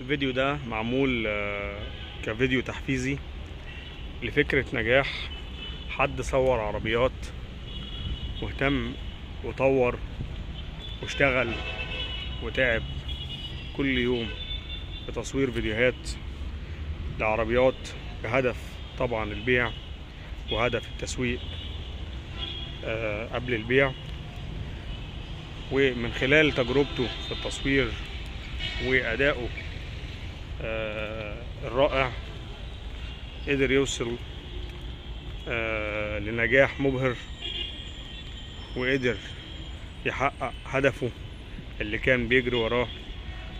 الفيديو ده معمول آه، كفيديو تحفيزي لفكرة نجاح. حد صور عربيات واهتم وطور واشتغل وتعب كل يوم بتصوير فيديوهات لعربيات بهدف طبعا البيع وهدف التسويق آه، قبل البيع. ومن خلال تجربته في التصوير وأدائه الرائع قدر يوصل آه، لنجاح مبهر وقدر يحقق هدفه اللي كان بيجري وراه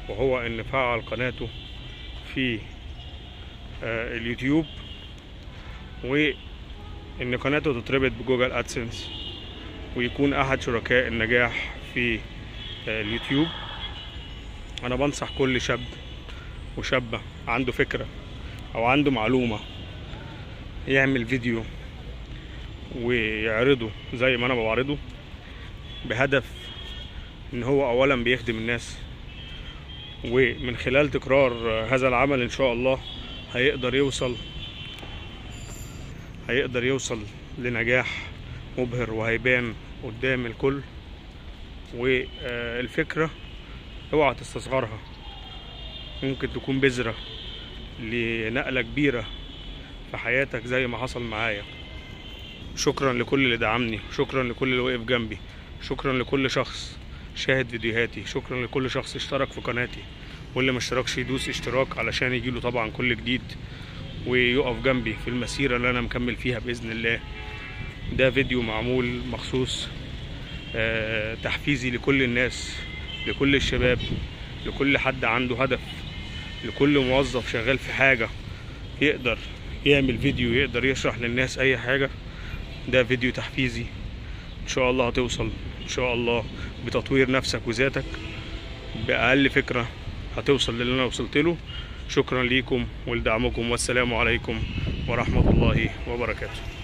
وهو إن فعل قناته في آه، اليوتيوب وإن قناته تتربط بجوجل أدسنس ويكون أحد شركاء النجاح في آه، اليوتيوب. أنا بنصح كل شاب وشابة عنده فكرة أو عنده معلومة يعمل فيديو ويعرضه زي ما أنا بعرضه بهدف إن هو اولا بيخدم الناس. ومن خلال تكرار هذا العمل إن شاء الله هيقدر يوصل هيقدر يوصل لنجاح مبهر وهيبان قدام الكل. والفكرة اوعى تستصغرها. ممكن تكون بذرة لنقلة كبيرة في حياتك زي ما حصل معايا. شكرا لكل اللي دعمني شكرا لكل اللي وقف جنبي شكرا لكل شخص شاهد فيديوهاتي شكرا لكل شخص اشترك في قناتي. واللي ما اشتركش يدوس اشتراك علشان يجيله طبعا كل جديد ويقف جنبي في المسيرة اللي أنا مكمل فيها بإذن الله. ده فيديو معمول مخصوص آه، تحفيزي لكل الناس لكل الشباب لكل حد عنده هدف. لكل موظف شغال في حاجة يقدر يعمل فيديو يقدر يشرح للناس أي حاجة ده فيديو تحفيزي. إن شاء الله هتوصل إن شاء الله بتطوير نفسك وذاتك بأقل فكرة هتوصل للي أنا وصلت له. شكرا ليكم ولدعمكم والسلام عليكم ورحمة الله وبركاته.